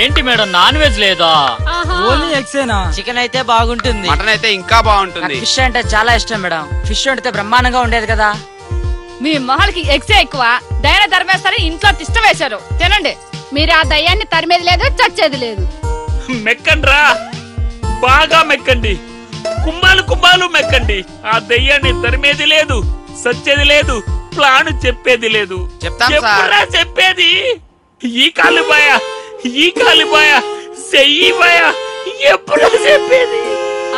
ఏంటి madam non veg లేదా? Only ఎగ్సేనా చికెన్ అయితే బాగుంటుంది. మటన్ అయితే ఇంకా బాగుంటుంది. ఫిష్ అంటే చాలా ఇష్టం మేడం. ఫిష్ వండితే బ్రహ్మాండంగా ఉండేది కదా. మీ మొహాలకి ఎగ్సే ఎక్కువ. దయన తరిమేస్తారని ఇంట్లో తిష్ట వేశారు. తినండి. మీరు ఆ దయ్యాన్ని తరిమేది లేదు చచ్చేది లేదు. మెక్కండ్రా. బాగా మెక్కండి. కుమ్మాలు కుమ్మాలు మెక్కండి. ఆ దయ్యాన్ని తరిమేది లేదు సచ్చేది లేదు ప్లాన్ చెప్పేది లేదు. చెప్తాం సార్. చెప్పురా చెప్పేది. ఈ కాలు బాయ ఈ కాలు బాయ చెయ్యి బాయ ఎప్పుడు చెప్పేది.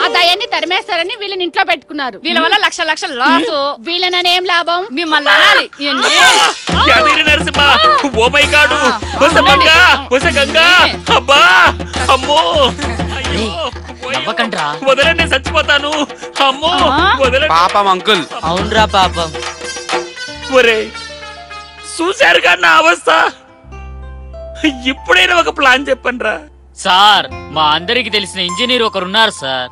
ఆ దయ్యాన్ని తరిమేస్తారని వీళ్ళని ఇంట్లో పెట్టుకున్నారు. వీళ్ళ వల్ల లక్ష లక్షల లాసు వీళ్ళనని ఏం లాభం? మిమ్మల్ని అనాలి. ఎన్ని? యాదగిరి నరసింహ ఓ మై గాడు వస గంగా వస గంగా. అబ్బా అమ్మో. అయ్యో, పోయో. నవ్వకండ్రా. వదలండి చచ్చిపోతాను. అమ్మో ఆ? వదలండి. పాపం అంకుల్. అవునరా పాపం. ఒరే చూశారుగా నా అవస్థ? ఇప్పుడైనా ఒక ప్లాన్ చెప్పండిరా. సార్ మా అందరికి తెలిసిన ఇంజనీర్ ఒకరున్నారు సార్.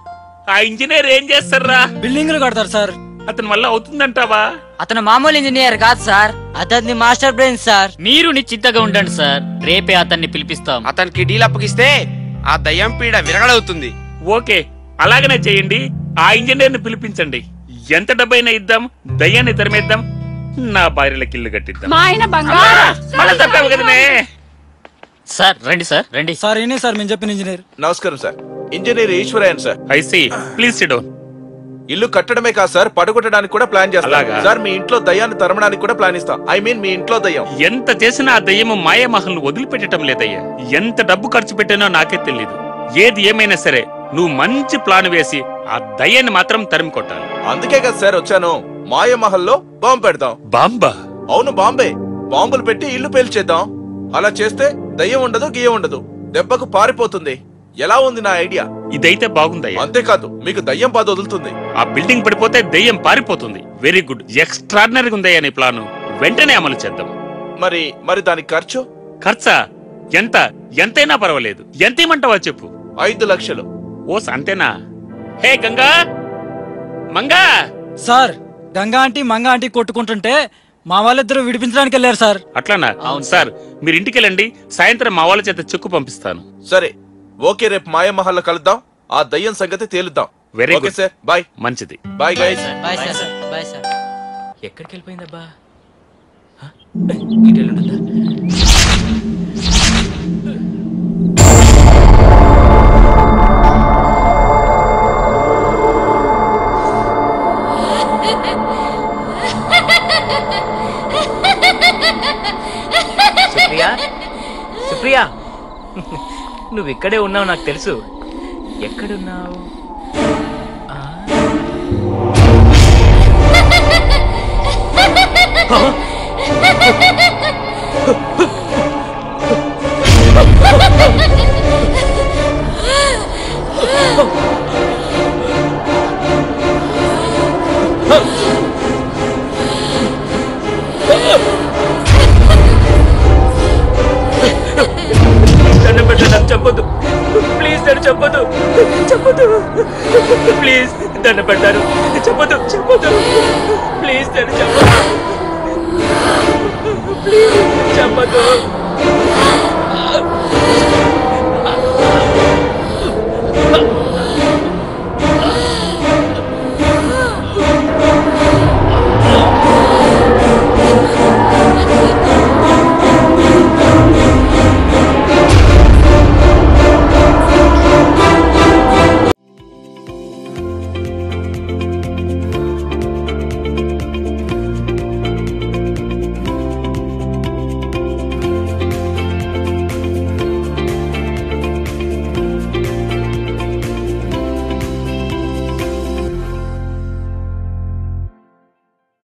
ఆ ఇంజనీర్ ఏం చేస్తారా బిల్డింగ్లు కడతారు సార్. అతని వల్ల అవుతుందంటావా? అతను మామూలు ఇంజనీర్ కాదు సార్. అతన్ని మాస్టర్ బ్రెయిన్ సార్. మీరు నిశ్చింతగా ఉండండి సార్. రేపే అతన్ని పిలిపిస్తాం. అతనికి డీల్ అప్పగిస్తే ఆ దయ్యం పీడ విరగడవుతుంది. ఓకే అలాగనే చేయండి. ఆ ఇంజనీర్ని పిలిపించండి. ఎంత డబ్బైనా ఇద్దాం దయ్యాన్ని తరిమేద్దాం నా భార్యలకి ఇల్లు కట్టిద్దాం. మా ఆయన బంగారం. మళ్ళా తప్పావు కదనే. సార్ రండి సార్ రండి. సార్ ఈయనే సార్ మేము చెప్పిన ఇంజనీర్. నమస్కారం sir. Engineer ఈశ్వరయ్యన్ sir. I see please సిడో ఇల్లు కట్టడమే కాదు సార్ పడగొట్టడానికి కూడా ప్లాన్ చేస్తాం. అలాగా? సార్ మీ ఇంట్లో దయ్యాన్ని తరమడానికి కూడా ప్లాన్ ఇస్తాం. ఐ మీన్ మీ ఇంట్లో దయ్యం. ఎంత చేసినా ఆ దయ్యము మాయమహల్ని వదిలిపెట్టడం లేదయ్యా. ఎంత డబ్బు ఖర్చు పెట్టానో నాకే తెలీదు. ఏది ఏమైనా సరే నువ్వు మంచి ప్లాన్ వేసి ఆ దయ్యాన్ని మాత్రం తరిమి కొట్టాలి అందుకే కదా సార్ వచ్చాను. మాయమహల్లో బాంబు పెడతాం. బాంబా? అవును బాంబే. బాంబులు పెట్టి ఇల్లు పేల్చేద్దాం. అలా చేస్తే దయ్యం ఉండదు గియ్యం ఉండదు. దెబ్బకు పారిపోతుంది. ఎలా ఉంది నా ఐడియా? ఇదైతే బాగుందయ్యా. అంతేకాదు మీకు దయ్యం బాధ వదులుతుంది. ఆ బిల్డింగ్ పడిపోతే దెయ్యం పారిపోతుంది. వెరీ గుడ్ ఎక్స్ట్రాడినరీగా ఉందయ్యా నీ ప్లాను. వెంటనే అమలు చేద్దాం. మరి మరి దానికి ఖర్చు? ఖర్చా? ఎంత? ఎంతైనా పర్వాలేదు. ఎంత ఇమ్మంటావా చెప్పు. ఐదు లక్షలు. ఓస్ అంతేనా? Hey Ganga! Manga! Sir Ganga aunty Manga aunty కొట్టుకుంటుంటే మా వాళ్ళిద్దరూ విడిపించడానికి వెళ్ళారు సార్. అట్లానా? అవును సార్ మీరు ఇంటికి వెళ్ళండి సాయంత్రం మా వాళ్ళ చేత చెక్కు పంపిస్తాను. సరే. ఓకే రేపు మాయమహల్లో కలుద్దాం. ఆ దయ్యం సంగతి తేలుద్దాం. Very okay good sir. Bye. మంచిది. Bye guys bye sir bye sir ఎక్కడికి వెళ్ళిపోయిందబ్బా? ఇటు? సుప్రియా? సుప్రియా? నువ్వు ఇక్కడే ఉన్నావు నాకు తెలుసు. ఎక్కడున్నావు? ఆ? చెప్పొద్దు. ప్లీజ్ దండం పెడతారు చెప్పొద్దు చెప్పొద్దు. ప్లీజ్ నన్ను చెప్పొద్దు. ప్లీజ్ చెప్పొద్దు.